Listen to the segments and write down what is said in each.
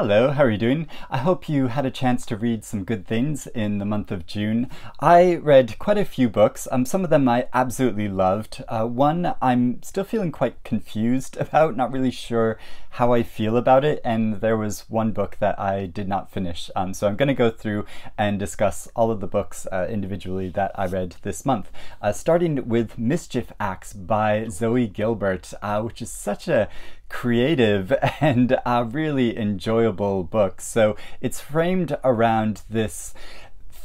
Hello, how are you doing? I hope you had a chance to read some good things in the month of June. I read quite a few books. Um, some of them I absolutely loved. Uh, one I'm still feeling quite confused about, not really sure how I feel about it, and there was one book that I did not finish. Um, so I'm going to go through and discuss all of the books uh, individually that I read this month, uh, starting with Mischief Acts by Zoe Gilbert, uh, which is such a creative and a really enjoyable book. So it's framed around this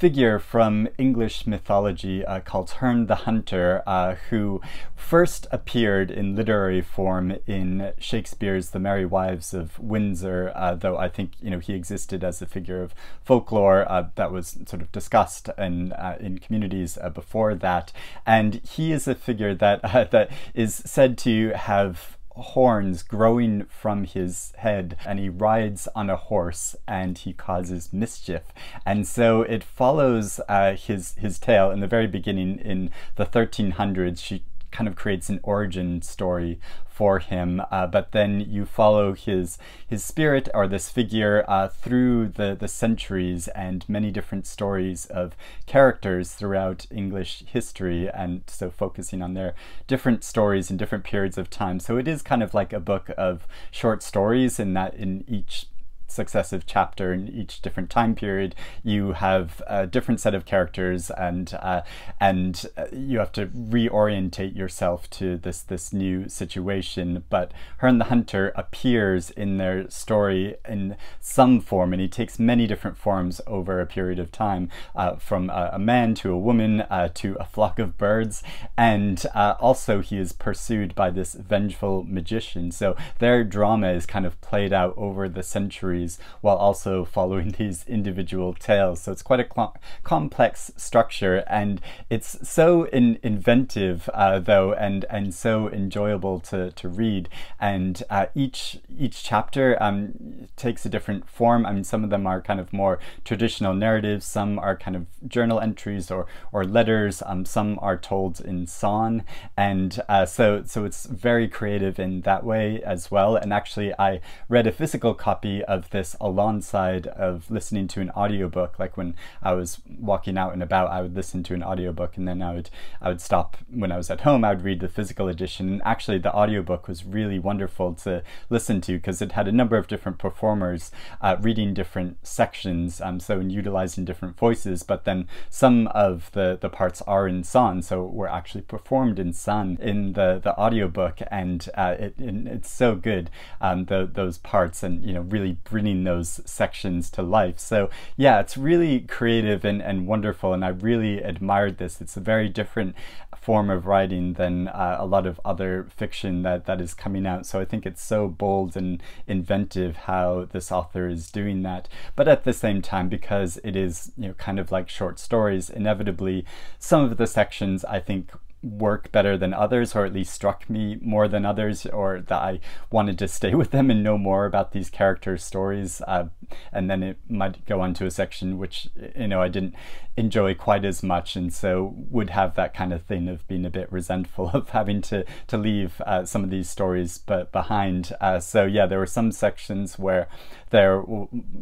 figure from English mythology uh, called Herne the Hunter, uh, who first appeared in literary form in Shakespeare's The Merry Wives of Windsor, uh, though I think you know he existed as a figure of folklore uh, that was sort of discussed in uh, in communities uh, before that, and he is a figure that that is said to have horns growing from his head and he rides on a horse and he causes mischief. And so it follows uh, his his tale in the very beginning in the 1300s she kind of creates an origin story for him, uh, but then you follow his his spirit or this figure uh, through the the centuries and many different stories of characters throughout English history, and so focusing on their different stories in different periods of time. So it is kind of like a book of short stories, in that in each successive chapter in each different time period you have a different set of characters and uh, and uh, you have to reorientate yourself to this this new situation. But Herne the Hunter appears in their story in some form and he takes many different forms over a period of time uh, from a, a, man to a woman uh, to a flock of birds. And uh, also he is pursued by this vengeful magician. So their drama is kind of played out over the centuries stories while also following these individual tales. So it's quite a complex structure and it's so in inventive uh, though and, and so enjoyable to, to read. And uh, each, each chapter um, takes a different form. I mean, some of them are kind of more traditional narratives, some are kind of journal entries or, or letters, um, some are told in song. And uh, so, so it's very creative in that way as well. And actually, I read a physical copy of this alongside of listening to an audiobook. Like when I was walking out and about I would listen to an audiobook and then I would I would stop when I was at home I would read the physical edition. And actually the audiobook was really wonderful to listen to because it had a number of different performers uh, reading different sections um, so in utilizing different voices but then some of the the parts are in song so were actually performed in song in the the audiobook. And uh, it, it, it's so good um, the, those parts and you know really bringing those sections to life. So yeah, it's really creative and, and wonderful, and I really admired this. It's a very different form of writing than uh, a lot of other fiction that, that is coming out. So I think it's so bold and inventive how this author is doing that. But at the same time, because it is you know kind of like short stories, inevitably some of the sections I think work better than others, or at least struck me more than others, or that I wanted to stay with them and know more about these characters' stories. Uh, and then it might go on to a section which, you know, I didn't enjoy quite as much, and so would have that kind of thing of being a bit resentful of having to, to leave uh, some of these stories but behind. Uh, so, yeah, there were some sections where there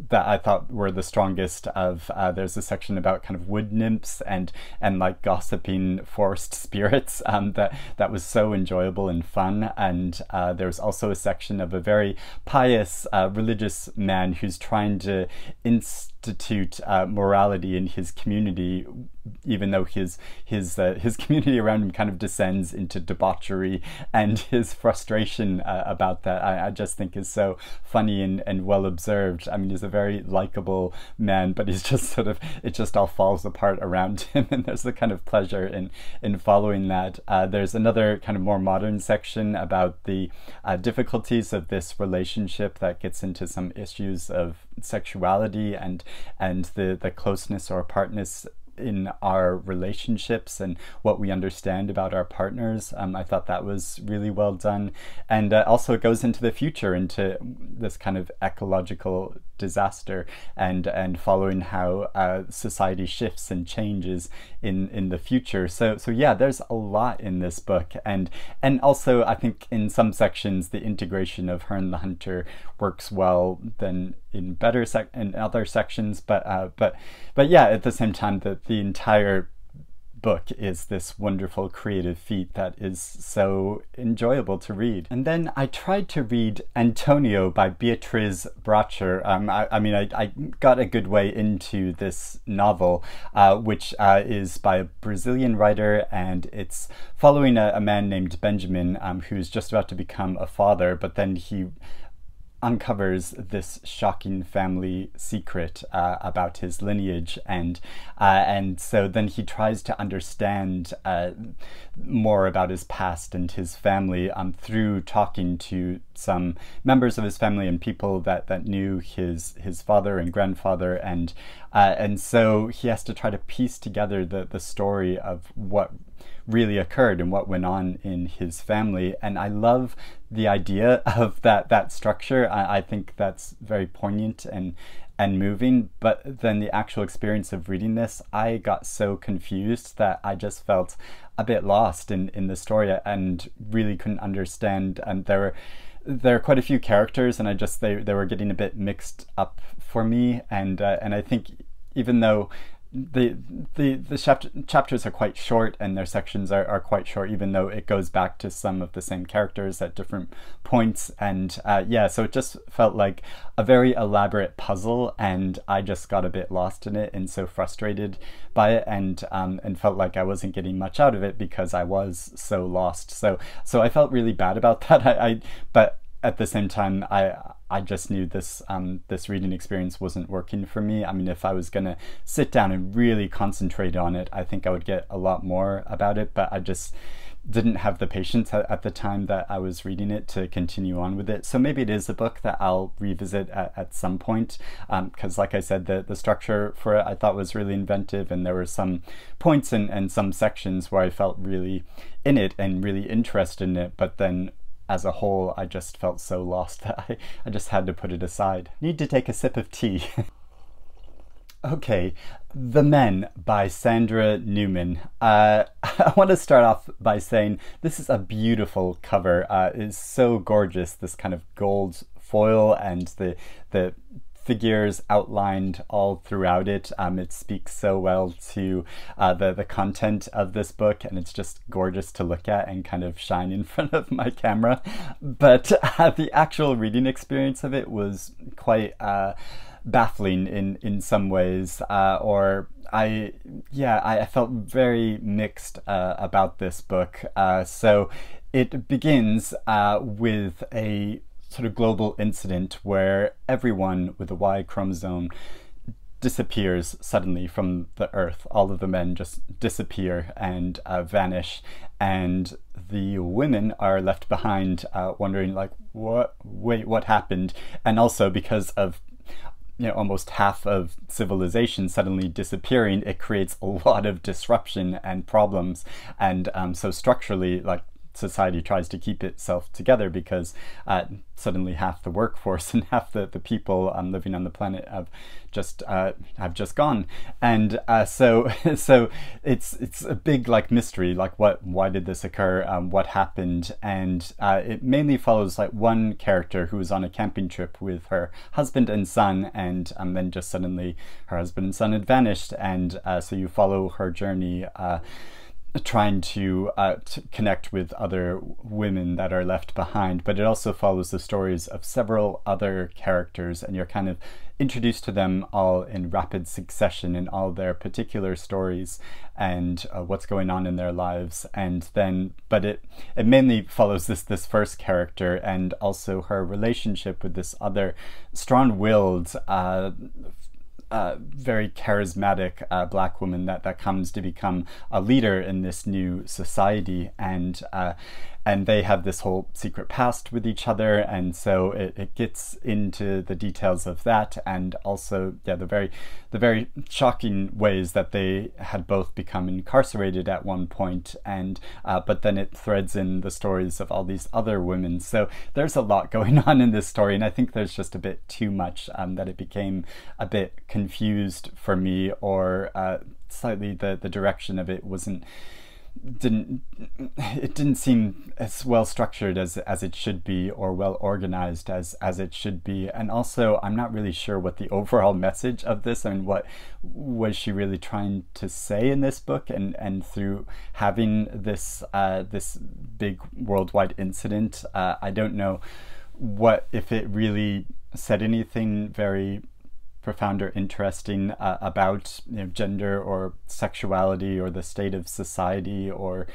that I thought were the strongest of uh, there's a section about kind of wood nymphs and and like gossiping forest spirits um, that that was so enjoyable and fun. And uh, there's also a section of a very pious uh, religious man who's trying to institute uh, morality in his community even though his his uh, his community around him kind of descends into debauchery and his frustration uh, about that I, I, just think is so funny and, and well observed. I mean he's a very likable man but he's just sort of it just all falls apart around him and there's a kind of pleasure in in following that. Uh, there's another kind of more modern section about the uh, difficulties of this relationship that gets into some issues of sexuality and and the the closeness or apartness in our relationships and what we understand about our partners. Um, I thought that was really well done. And uh, also, it goes into the future, into this kind of ecological disaster and and following how uh, society shifts and changes in in the future. So so yeah, there's a lot in this book, and and also I think in some sections the integration of Herne the Hunter works well than in better sec in other sections. But uh, but but yeah, at the same time, that the entire book is this wonderful creative feat that is so enjoyable to read. And then I tried to read Antonio by Beatriz Bracher. Um, I, I, mean, I, I, got a good way into this novel, uh, which uh, is by a Brazilian writer, and it's following a, a man named Benjamin um, who's just about to become a father, but then he uncovers this shocking family secret uh, about his lineage, and uh, and so then he tries to understand uh, more about his past and his family um, through talking to some members of his family and people that that knew his his father and grandfather, and uh, and so he has to try to piece together the the story of what really occurred and what went on in his family. And I love the idea of that that structure. I, I think that's very poignant and and moving. But then the actual experience of reading this, I got so confused that I just felt a bit lost in, in the story and really couldn't understand. And there were there are quite a few characters, and I just they they were getting a bit mixed up for me. And uh, and I think even though the the the chapter, chapters are quite short and their sections are, are quite short even though it goes back to some of the same characters at different points. And uh, yeah so it just felt like a very elaborate puzzle and I just got a bit lost in it and so frustrated by it and um, and felt like I wasn't getting much out of it because I was so lost. So so I felt really bad about that. I, I but at the same time I I just knew this um, this reading experience wasn't working for me. I mean, if I was gonna sit down and really concentrate on it, I think I would get a lot more about it. But I just didn't have the patience at, the time that I was reading it to continue on with it. So maybe it is a book that I'll revisit at, at some point. Because, um, like I said, the the structure for it I thought was really inventive, and there were some points and and some sections where I felt really in it and really interested in it. But then as a whole, I just felt so lost that I, I just had to put it aside. Need to take a sip of tea. okay, The Men by Sandra Newman. Uh, I want to start off by saying this is a beautiful cover. Uh, it's so gorgeous, this kind of gold foil and the the figures outlined all throughout it. Um, it speaks so well to uh, the, the content of this book, and it's just gorgeous to look at and kind of shine in front of my camera. But uh, the actual reading experience of it was quite uh, baffling in, in some ways, uh, or I, yeah, I, felt very mixed uh, about this book. Uh, so it begins with a sort of global incident where everyone with a Y chromosome disappears suddenly from the earth. All of the men just disappear and uh, vanish, and the women are left behind, uh, wondering like, what? Wait, what happened? And also because of you know almost half of civilization suddenly disappearing, it creates a lot of disruption and problems. And um, so structurally, like society tries to keep itself together because uh, suddenly half the workforce and half the, the people um, living on the planet have just uh, have just gone. And uh, so so it's it's a big like mystery like what why did this occur um, what happened? And uh, it mainly follows like one character who was on a camping trip with her husband and son and um, then just suddenly her husband and son had vanished. And uh, so you follow her journey uh, trying to, uh, connect with other women that are left behind, but it also follows the stories of several other characters, and you're kind of introduced to them all in rapid succession in all their particular stories and uh, what's going on in their lives. And then, but it it mainly follows this this first character and also her relationship with this other strong-willed. Uh, very charismatic uh, black woman that, that comes to become a leader in this new society. And uh, and they have this whole secret past with each other, and so it, it gets into the details of that, and also yeah the very the very shocking ways that they had both become incarcerated at one point, and uh, but then it threads in the stories of all these other women. So there's a lot going on in this story, and I think there's just a bit too much um, that it became a bit confused for me, or uh, slightly the the direction of it wasn't didn't it didn't seem as well structured as as it should be or well organized as as it should be. And also I'm not really sure what the overall message of this I mean what was she really trying to say in this book. And and through having this uh, this big worldwide incident uh, I don't know what if it really said anything very profound or interesting uh, about you know, gender or sexuality or the state of society or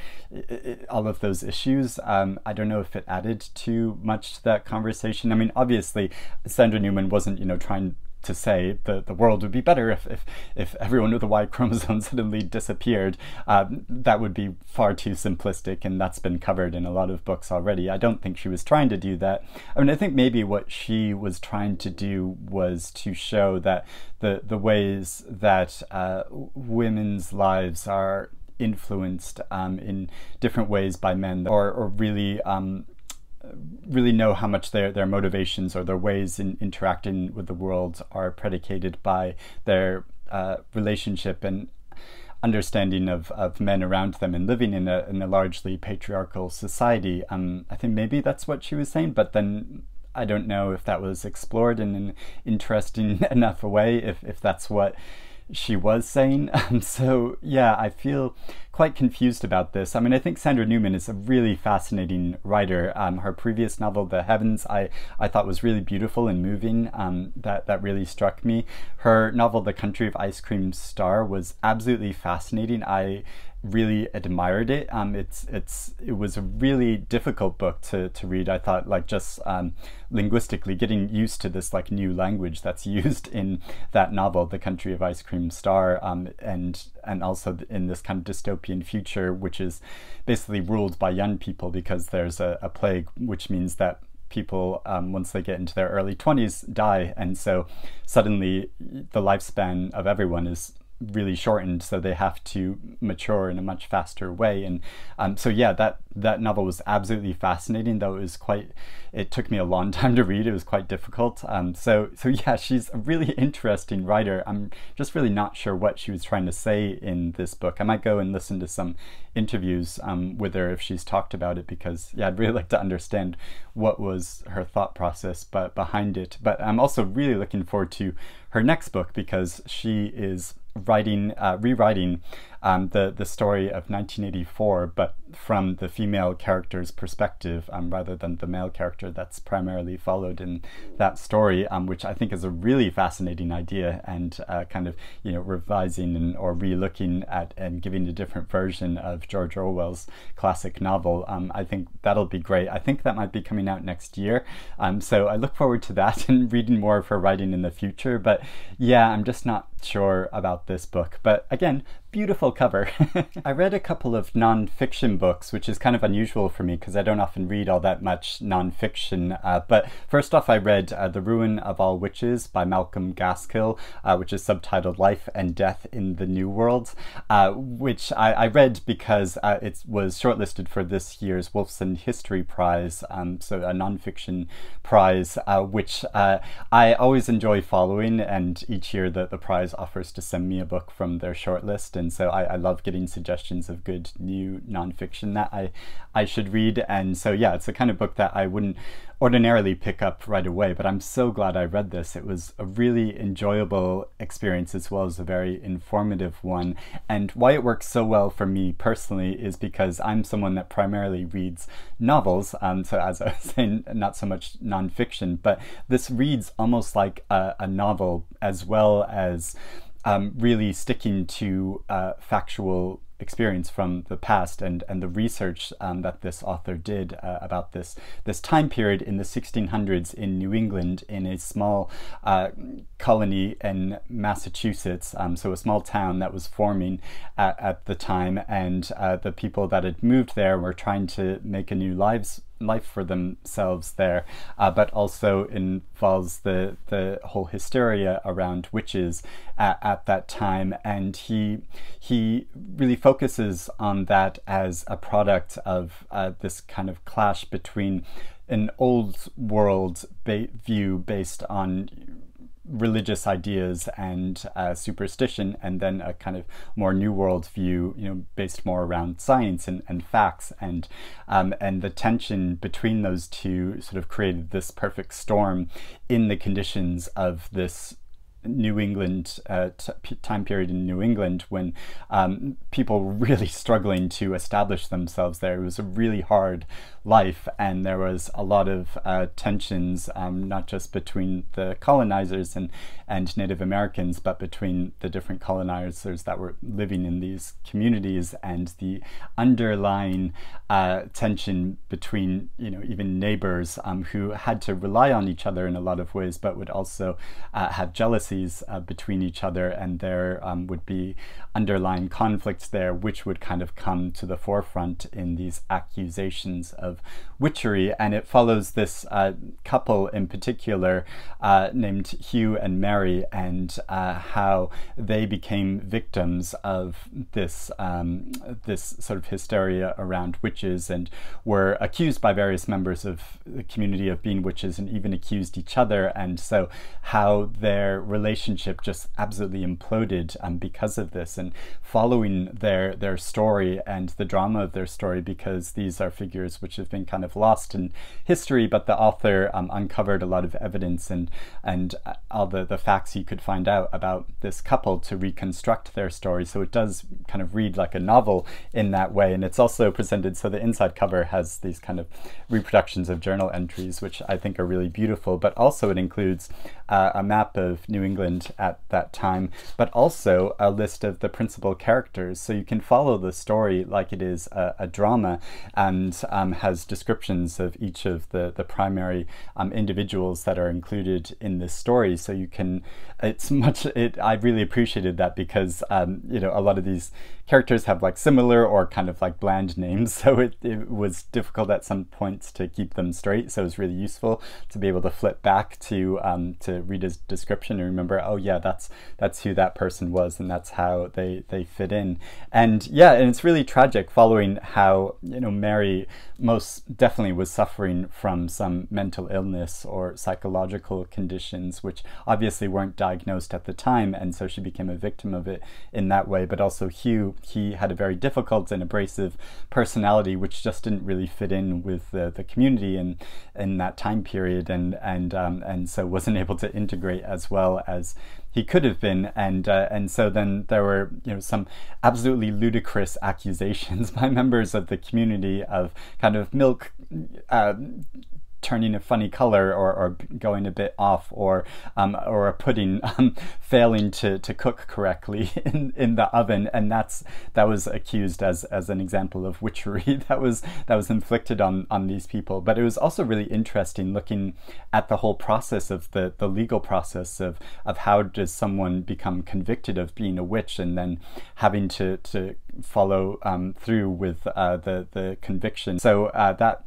all of those issues. Um, I don't know if it added too much to that conversation. I mean, obviously, Sandra Newman wasn't, you know, trying to say that the world would be better if, if, if everyone with a Y chromosome suddenly disappeared. Um, that would be far too simplistic, and that's been covered in a lot of books already. I don't think she was trying to do that. I mean, I think maybe what she was trying to do was to show that the, the ways that uh, women's lives are influenced um, in different ways by men or, or really um, really know how much their, their motivations or their ways in interacting with the world are predicated by their uh, relationship and understanding of, of men around them and living in a, in a largely patriarchal society. Um, I think maybe that's what she was saying, but then I don't know if that was explored in an interesting enough way, if, if that's what she was saying. Um, so yeah, I feel quite confused about this. I mean, I think Sandra Newman is a really fascinating writer. Um, her previous novel, The Heavens, I, I thought was really beautiful and moving. Um, that that really struck me. Her novel, The Country of Ice Cream Star, was absolutely fascinating. I really admired it. Um, it's it's it was a really difficult book to, to read. I thought like just um, linguistically getting used to this like new language that's used in that novel, The Country of Ice Cream Star, um, and and also in this kind of dystopian future, which is basically ruled by young people because there's a, a plague, which means that people um, once they get into their early 20s die and so suddenly the lifespan of everyone is really shortened, so they have to mature in a much faster way. And um, so, yeah, that that novel was absolutely fascinating. Though it was quite, it took me a long time to read. It was quite difficult. Um, so, so yeah, she's a really interesting writer. I'm just really not sure what she was trying to say in this book. I might go and listen to some interviews um, with her if she's talked about it because yeah, I'd really like to understand what was her thought process, but behind it. But I'm also really looking forward to her next book because she is writing, uh, rewriting um, the the story of 1984, but from the female character's perspective um, rather than the male character that's primarily followed in that story, um, which I think is a really fascinating idea and uh, kind of you know revising and, or re-looking at and giving a different version of George Orwell's classic novel. Um, I think that'll be great. I think that might be coming out next year, um, so I look forward to that and reading more of her writing in the future. But yeah, I'm just not sure about this book. But again, beautiful cover. I read a couple of non-fiction books, which is kind of unusual for me because I don't often read all that much non-fiction. Uh, but first off, I read uh, The Ruin of All Witches by Malcolm Gaskill, uh, which is subtitled Life and Death in the New World, uh, which I, I, read because uh, it was shortlisted for this year's Wolfson History Prize, um, so a non-fiction prize, uh, which I always enjoy following, and each year the, the prize offers to send me a book from their shortlist. And and so I, I love getting suggestions of good new nonfiction that I I should read. And so yeah, it's the kind of book that I wouldn't ordinarily pick up right away, but I'm so glad I read this. It was a really enjoyable experience as well as a very informative one. And why it works so well for me personally is because I'm someone that primarily reads novels. Um, so as I was saying, not so much nonfiction, but this reads almost like a, a novel as well as um, really sticking to uh, factual experience from the past and, and the research um, that this author did uh, about this this time period in the 1600s in New England in a small uh, colony in Massachusetts, um, so a small town that was forming at, at the time, and uh, the people that had moved there were trying to make a new lives life for themselves there, uh, but also involves the the whole hysteria around witches at, at that time, and he he really focuses on that as a product of uh, this kind of clash between an old world ba- view based on religious ideas and uh, superstition, and then a kind of more new world view, you know, based more around science and, and facts, and um, and the tension between those two sort of created this perfect storm in the conditions of this New England uh, time period in New England when um, people were really struggling to establish themselves there. It was a really hard life, and there was a lot of uh, tensions, um, not just between the colonizers and, and Native Americans, but between the different colonizers that were living in these communities, and the underlying uh, tension between you know even neighbors um, who had to rely on each other in a lot of ways, but would also uh, have jealousies uh, between each other, and there um, would be underlying conflicts there, which would kind of come to the forefront in these accusations of witchery. And it follows this uh, couple in particular uh, named Hugh and Mary, and uh, how they became victims of this um, this sort of hysteria around witches, and were accused by various members of the community of being witches, and even accused each other. And so, how their relationship just absolutely imploded um, because of this. And following their their story and the drama of their story because these are figures which have been kind of lost in history, but the author um, uncovered a lot of evidence and and uh, all the, the facts you could find out about this couple to reconstruct their story. So it does kind of read like a novel in that way, and it's also presented so the inside cover has these kind of reproductions of journal entries, which I think are really beautiful. But also it includes uh, a map of New England at that time, but also a list of the principal characters. So you can follow the story like it is a, a drama and um, has descriptions of each of the, the primary um, individuals that are included in this story. So you can, it's much, it, I really appreciated that because, um, you know, a lot of these characters have like similar or kind of like bland names, so it, it was difficult at some points to keep them straight. So it was really useful to be able to flip back to um, read his description and remember, oh yeah, that's that's who that person was, and that's how they they fit in. And yeah, and it's really tragic following how you know Mary most definitely was suffering from some mental illness or psychological conditions, which obviously weren't diagnosed at the time, and so she became a victim of it in that way. But also Hugh he had a very difficult and abrasive personality, which just didn't really fit in with the, the community in, in that time period, and and um, and so wasn't able to integrate as well as he could have been, and uh, and so then there were you know some absolutely ludicrous accusations by members of the community of kind of milk uh, turning a funny color or, or going a bit off or um, or a pudding um, failing to, to cook correctly in, in the oven and that's that was accused as, as an example of witchery that was that was inflicted on, on these people but it was also really interesting looking at the whole process of the, the legal process of, of how does someone become convicted of being a witch and then having to, to follow um, through with uh, the the conviction. So uh, that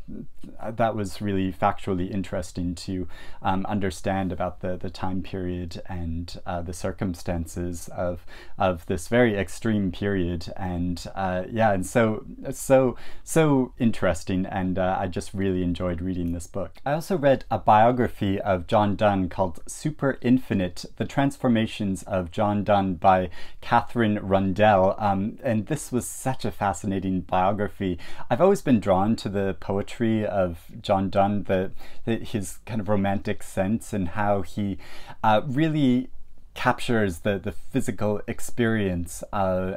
that was really factually interesting to um, understand about the the time period and uh, the circumstances of of this very extreme period. And uh, yeah, and so so so interesting. And uh, I just really enjoyed reading this book. I also read a biography of John Donne called Super Infinite: The Transformations of John Donne by Katherine Rundell. Um, and this this was such a fascinating biography. I've always been drawn to the poetry of John Donne, the, the his kind of romantic sense and how he uh, really captures the, the physical experience uh,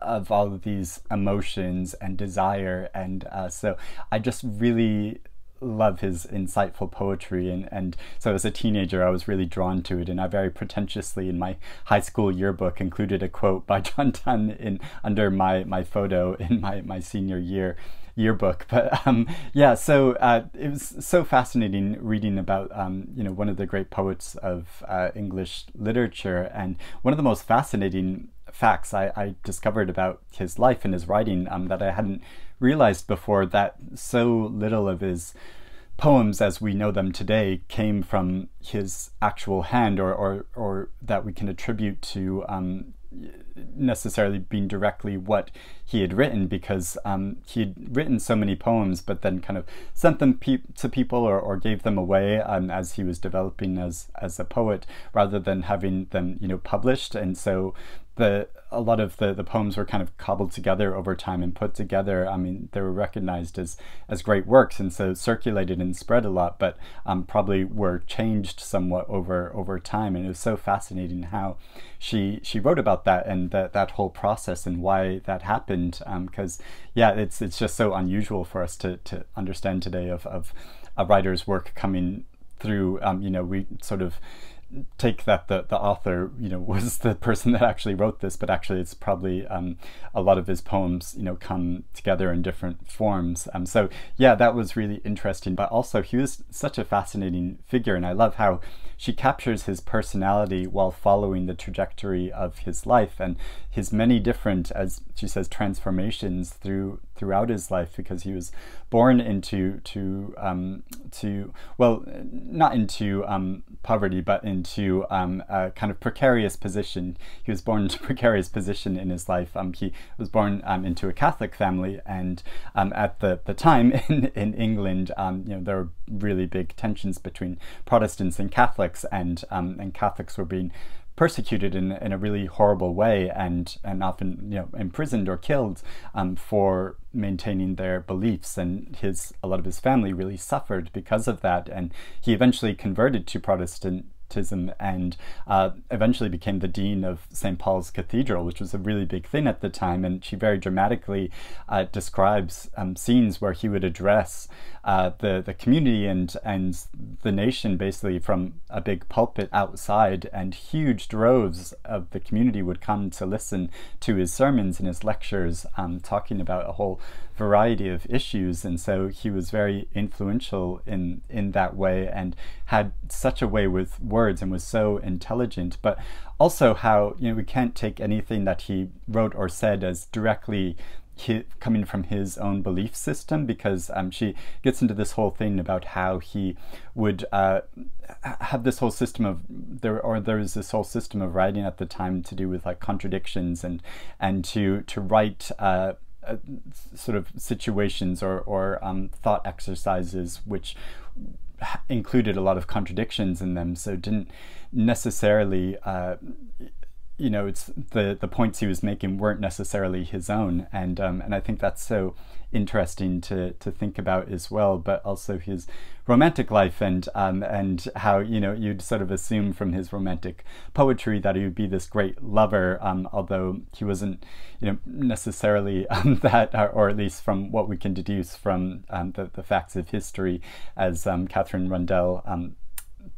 of all of these emotions and desire. And uh, so I just really love his insightful poetry. And, and so as a teenager, I was really drawn to it. And I very pretentiously, in my high school yearbook, included a quote by John Donne in, under my, my photo in my, my senior year yearbook. But um, yeah, so uh, it was so fascinating reading about um, you know one of the great poets of uh, English literature, and one of the most fascinating facts I, I discovered about his life and his writing um, that I hadn't realized before. That so little of his poems as we know them today came from his actual hand or, or, or that we can attribute to um, necessarily being directly what he had written because um, he had written so many poems but then kind of sent them pe to people or, or gave them away um, as he was developing as as a poet rather than having them you know published. And so the a lot of the, the poems were kind of cobbled together over time and put together. I mean, they were recognized as, as great works and so circulated and spread a lot, but um, probably were changed somewhat over over time. And it was so fascinating how she she wrote about that and that, that whole process and why that happened. Because um, yeah, it's it's just so unusual for us to, to understand today of, of a writer's work coming through. Um, you know, we sort of take that the, the author you know was the person that actually wrote this but actually it's probably um, a lot of his poems you know come together in different forms. Um, so yeah that was really interesting but also he was such a fascinating figure and I love how she captures his personality while following the trajectory of his life and his many different as she says transformations through throughout his life because he was born into to um, to well not into um, poverty but into um, a kind of precarious position. He was born into a precarious position in his life. Um, he was born um, into a Catholic family, and um, at the, the time in in England, you know there were really big tensions between Protestants and Catholics, and and Catholics were being persecuted in, in a really horrible way and, and often you know imprisoned or killed um, for maintaining their beliefs. And his a lot of his family really suffered because of that and he eventually converted to Protestant and uh, eventually became the dean of St. Paul's Cathedral, which was a really big thing at the time. And she very dramatically uh, describes um, scenes where he would address uh, the the community and and the nation basically from a big pulpit outside, and huge droves of the community would come to listen to his sermons and his lectures, um, talking about a whole variety of issues. And so he was very influential in in that way, and had such a way with words, and was so intelligent. But also how you know we can't take anything that he wrote or said as directly he, coming from his own belief system because um, she gets into this whole thing about how he would uh, have this whole system of there or there was this whole system of writing at the time to do with like contradictions and and to to write uh, uh, sort of situations or or um, thought exercises which included a lot of contradictions in them so didn't necessarily uh, you know, it's the the points he was making weren't necessarily his own, and um, and I think that's so interesting to to think about as well. But also his romantic life and um, and how you know you'd sort of assume from his romantic poetry that he would be this great lover, um, although he wasn't, you know, necessarily um, that, or at least from what we can deduce from um, the the facts of history, as um, Katherine Rundell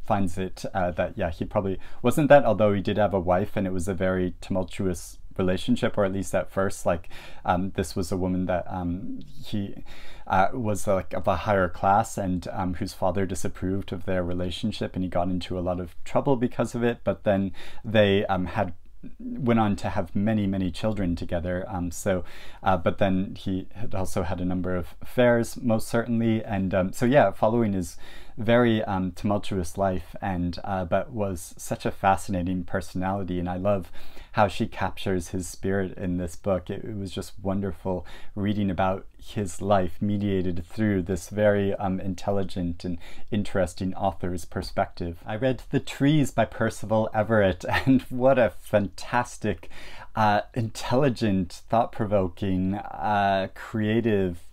finds it uh, that yeah he probably wasn't that although he did have a wife and it was a very tumultuous relationship or at least at first like um, this was a woman that um, he uh, was like of a higher class and um, whose father disapproved of their relationship and he got into a lot of trouble because of it. But then they um, had went on to have many many children together um, so uh, but then he had also had a number of affairs most certainly. And um, so yeah following his very um, tumultuous life, and uh, but was such a fascinating personality, and I love how she captures his spirit in this book. It, it was just wonderful reading about his life mediated through this very um, intelligent and interesting author's perspective. I read The Trees by Percival Everett, and what a fantastic, uh, intelligent, thought provoking, uh, creative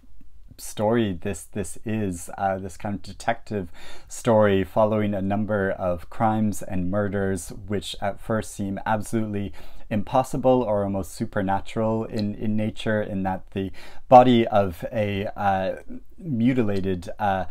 story this this is uh, this kind of detective story following a number of crimes and murders which at first seem absolutely impossible or almost supernatural in, in nature in that the body of a uh, mutilated uh,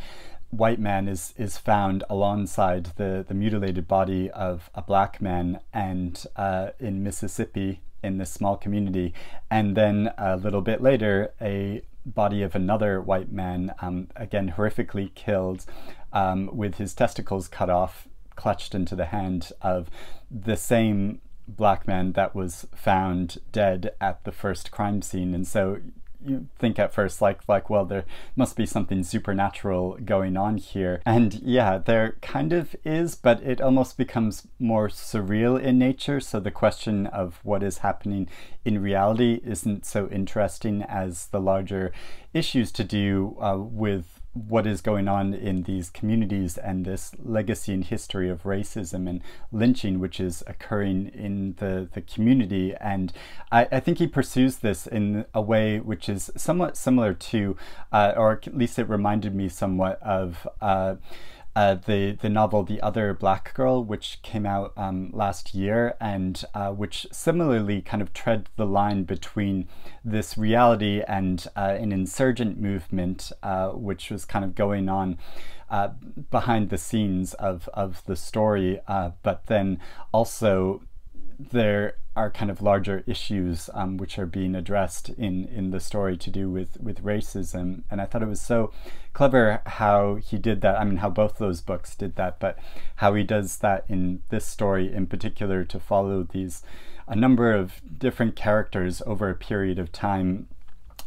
white man is is found alongside the the mutilated body of a black man and uh, in Mississippi in this small community. And then a little bit later a body of another white man um, again horrifically killed um, with his testicles cut off clutched into the hand of the same black man that was found dead at the first crime scene. And so you think at first like like well there must be something supernatural going on here. And yeah there kind of is but it almost becomes more surreal in nature. So the question of what is happening in reality isn't so interesting as the larger issues to do uh, with what is going on in these communities and this legacy and history of racism and lynching, which is occurring in the, the community. And I, I think he pursues this in a way which is somewhat similar to, uh, or at least it reminded me somewhat of. Uh, uh, the the novel The Other Black Girl, which came out um, last year, and uh, which similarly kind of tread the line between this reality and uh, an insurgent movement, uh, which was kind of going on. Uh, behind the scenes of, of the story, uh, but then also there are kind of larger issues um, which are being addressed in, in the story to do with, with racism. And I thought it was so clever how he did that. I mean, how both those books did that, but how he does that in this story in particular to follow these a number of different characters over a period of time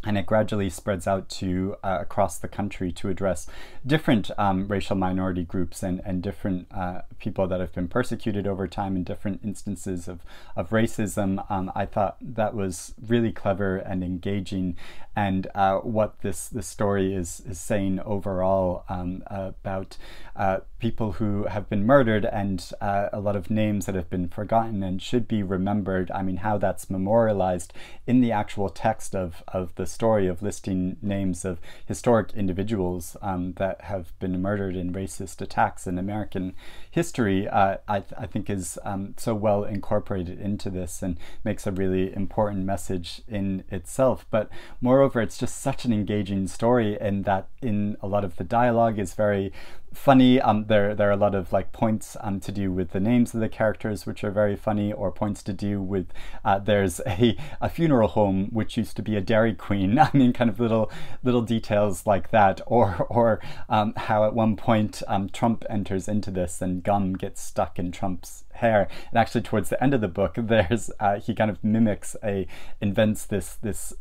and it gradually spreads out to uh, across the country to address different um, racial minority groups and, and different uh, people that have been persecuted over time in different instances of, of racism. Um, I thought that was really clever and engaging and uh, what this, this story is, is saying overall um, about uh, people who have been murdered and uh, a lot of names that have been forgotten and should be remembered. I mean, how that's memorialized in the actual text of, of the story of listing names of historic individuals um, that have been murdered in racist attacks in American history, uh, I, th- I, think is um, so well incorporated into this and makes a really important message in itself. But moreover, it's just such an engaging story, and that in a lot of the dialogue is very funny. Um, there there are a lot of like points um, to do with the names of the characters, which are very funny, or points to do with uh, there's a, a funeral home which used to be a Dairy Queen. I mean, kind of little little details like that, or or um, how at one point um, Trump enters into this and gum gets stuck in Trump's hair. And actually, towards the end of the book, there's uh, he kind of mimics a invents this this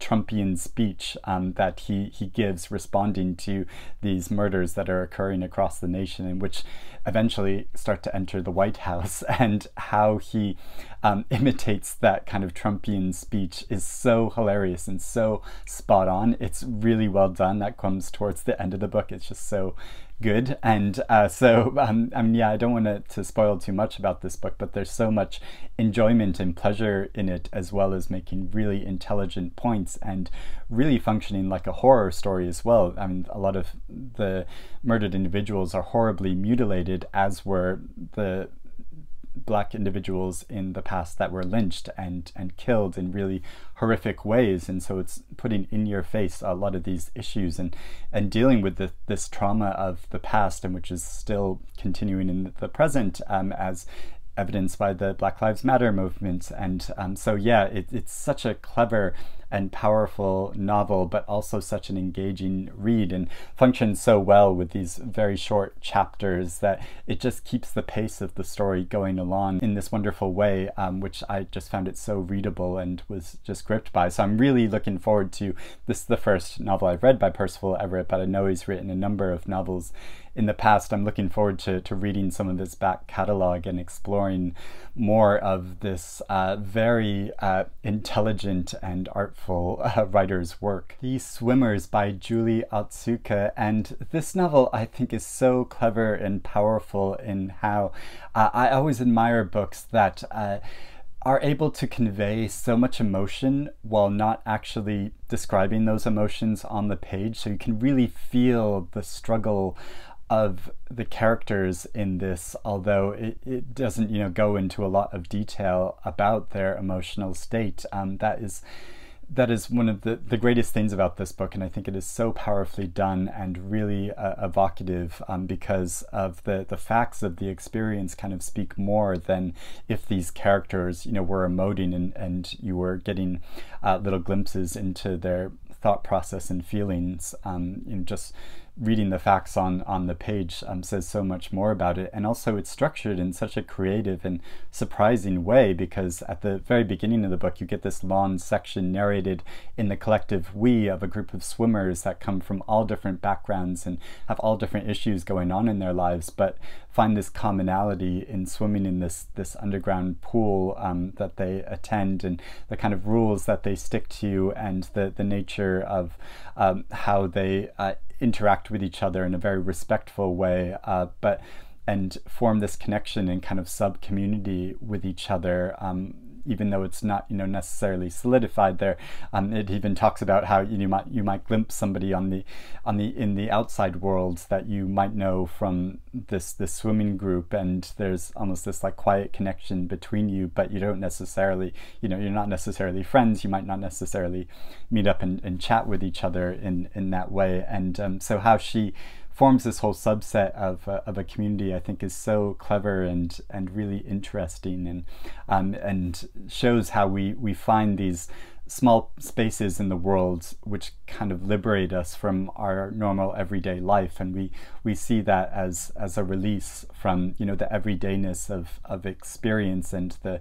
Trumpian speech um, that he he gives responding to these murders that are occurring across the nation, and which eventually start to enter the White House, and how he um, imitates that kind of Trumpian speech is so hilarious and so spot on. It's really well done. That comes towards the end of the book. It's just so good. And uh, so, um, I mean, yeah, I don't want to, to spoil too much about this book, but there's so much enjoyment and pleasure in it, as well as making really intelligent points and really functioning like a horror story as well. I mean, a lot of the murdered individuals are horribly mutilated, as were the black individuals in the past that were lynched and and killed in really horrific ways and so it's putting in your face a lot of these issues and and dealing with the, this trauma of the past and which is still continuing in the present um, as evidenced by the Black Lives Matter movement. And um, so, yeah, it, it's such a clever and powerful novel, but also such an engaging read and functions so well with these very short chapters that it just keeps the pace of the story going along in this wonderful way, um, which I just found it so readable and was just gripped by. So I'm really looking forward to this. Is the first novel I've read by Percival Everett, but I know he's written a number of novels in the past. I'm looking forward to, to reading some of his back catalog and exploring more of this uh, very uh, intelligent and artful uh, writer's work. The Swimmers by Julie Otsuka. And this novel, I think, is so clever and powerful in how uh, I always admire books that uh, are able to convey so much emotion while not actually describing those emotions on the page. So you can really feel the struggle of the characters in this, although it, it doesn't, you know, go into a lot of detail about their emotional state. Um, that is that is one of the, the greatest things about this book, and I think it is so powerfully done and really uh, evocative um, because of the, the facts of the experience kind of speak more than if these characters, you know, were emoting and, and you were getting uh, little glimpses into their thought process and feelings. Um, you know, just reading the facts on on the page um, says so much more about it. And also it's structured in such a creative and surprising way because at the very beginning of the book you get this long section narrated in the collective we of a group of swimmers that come from all different backgrounds and have all different issues going on in their lives but find this commonality in swimming in this this underground pool um, that they attend and the kind of rules that they stick to and the the nature of um, how they uh, interact with each other in a very respectful way, uh, but and form this connection and kind of sub community with each other. Um, even though it's not you know necessarily solidified there. Um, it even talks about how you, might you might glimpse somebody on the on the in the outside world that you might know from this this swimming group, and there's almost this like quiet connection between you, but you don't necessarily you know you're not necessarily friends. You might not necessarily meet up and, and chat with each other in in that way, and um, so how she forms this whole subset of, uh, of a community I think is so clever and and really interesting and um, and shows how we we find these small spaces in the world which kind of liberate us from our normal everyday life. And we we see that as as a release from you know the everydayness of of experience and the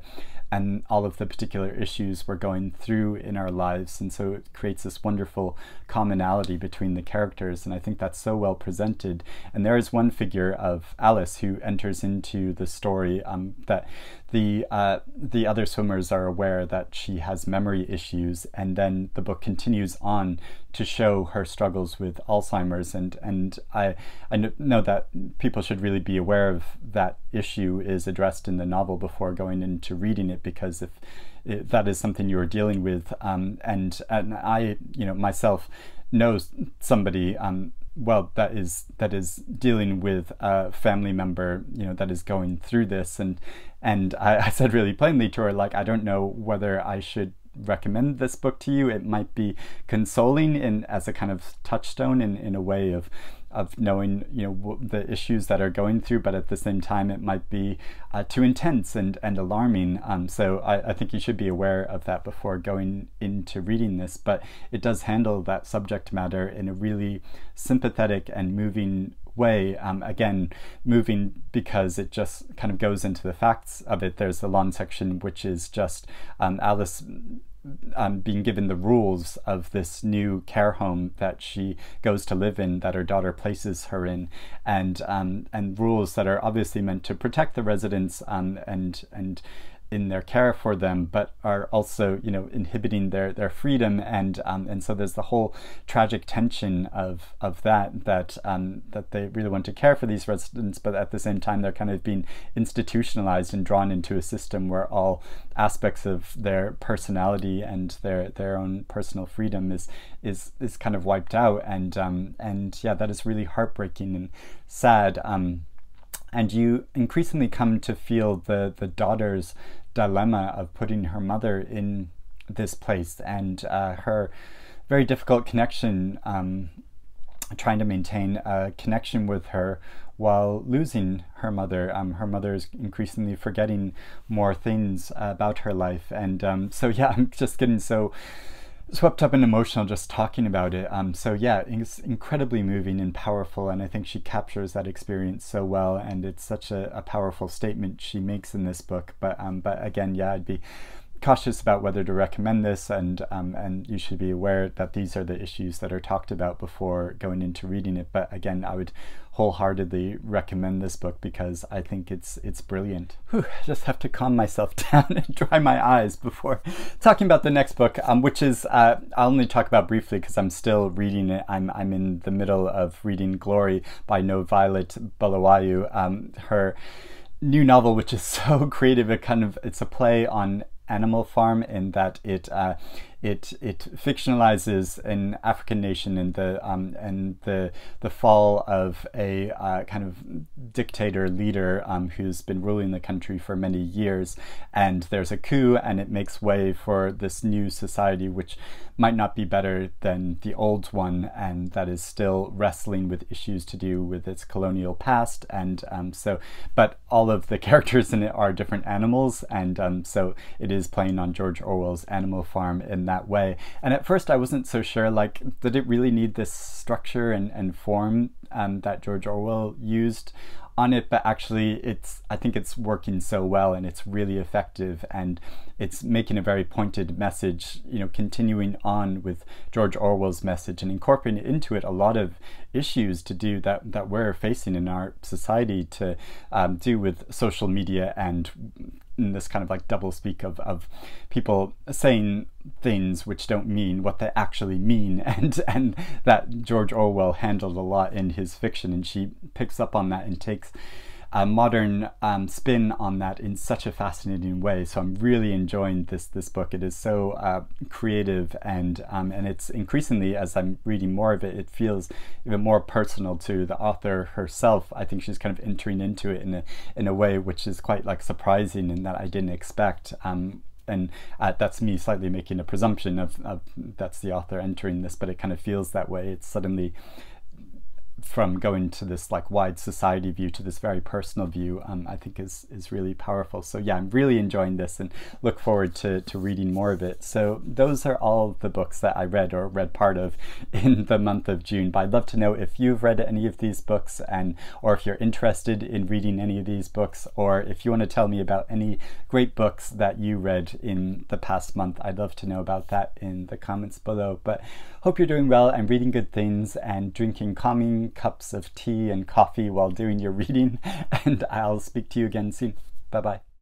and all of the particular issues we're going through in our lives. And so it creates this wonderful commonality between the characters. And I think that's so well presented. And there is one figure of Alice who enters into the story um, that the uh, the other swimmers are aware that she has memory issues, and then the book continues on to show her struggles with Alzheimer's. And and I I know that people should really be aware of that issue is addressed in the novel before going into reading it because if, if that is something you are dealing with um, and and I you know myself know somebody um, well that is that is dealing with a family member you know that is going through this and and I, I said really plainly to her like I don't know whether I should recommend this book to you. It might be consoling in as a kind of touchstone in, in a way of of knowing you know the issues that are going through, but at the same time it might be uh, too intense and and alarming. Um, so I, I think you should be aware of that before going into reading this. But it does handle that subject matter in a really sympathetic and moving way. Um, again, moving because it just kind of goes into the facts of it. There's a long section which is just um, Alice um, being given the rules of this new care home that she goes to live in, that her daughter places her in, and um, and rules that are obviously meant to protect the residents um, and and in their care for them, but are also, you know, inhibiting their, their freedom. And um, and so there's the whole tragic tension of of that that um, that they really want to care for these residents, but at the same time they're kind of being institutionalized and drawn into a system where all aspects of their personality and their their own personal freedom is is is kind of wiped out. And um, and yeah, that is really heartbreaking and sad. Um, and you increasingly come to feel the the daughter's dilemma of putting her mother in this place and uh, her very difficult connection, um, trying to maintain a connection with her while losing her mother. Um, her mother is increasingly forgetting more things uh, about her life. And um, so, yeah, I'm just getting so swept up and emotional just talking about it. Um, so yeah, it's incredibly moving and powerful, and I think she captures that experience so well, and it's such a, a powerful statement she makes in this book. But um, but again, yeah, I'd be cautious about whether to recommend this, and um, and you should be aware that these are the issues that are talked about before going into reading it. But again, I would wholeheartedly recommend this book because I think it's it's brilliant. Whew, I just have to calm myself down and dry my eyes before talking about the next book, um, which is uh, I'll only talk about briefly because I'm still reading it. I'm I'm in the middle of reading Glory by NoViolet Bulawayo. Um, her new novel, which is so creative. It kind of it's a play on Animal Farm in that it uh, it it fictionalizes an African nation and the um, and the the fall of a uh, kind of dictator leader um, who's been ruling the country for many years, and there's a coup, and it makes way for this new society, which might not be better than the old one, and that is still wrestling with issues to do with its colonial past, and um, so, but all of the characters in it are different animals, and um, so it is playing on George Orwell's Animal Farm in that way. And at first, I wasn't so sure, like, did it really need this structure and, and form um, that George Orwell used on it, but actually it's I think it's working so well and it's really effective and it's making a very pointed message, you know, continuing on with George Orwell's message and incorporating into it a lot of issues to do that that we're facing in our society to um, do with social media and this kind of like double speak of, of people saying things which don't mean what they actually mean. And and that George Orwell handled a lot in his fiction and she picks up on that and takes a modern um, spin on that in such a fascinating way. So I'm really enjoying this this book. It is so uh, creative and um, and it's increasingly as I'm reading more of it, it feels even more personal to the author herself. I think she's kind of entering into it in a in a way which is quite like surprising and that I didn't expect. Um, and uh, that's me slightly making a presumption of, of that's the author entering this, but it kind of feels that way. It's suddenly from going to this like wide society view to this very personal view um, I think is is really powerful. So yeah I'm really enjoying this and look forward to, to reading more of it. So those are all the books that I read or read part of in the month of June but I'd love to know if you've read any of these books and or if you're interested in reading any of these books or if you want to tell me about any great books that you read in the past month I'd love to know about that in the comments below. But hope you're doing well and reading good things and drinking calming cups of tea and coffee while doing your reading, and I'll speak to you again soon. Bye bye.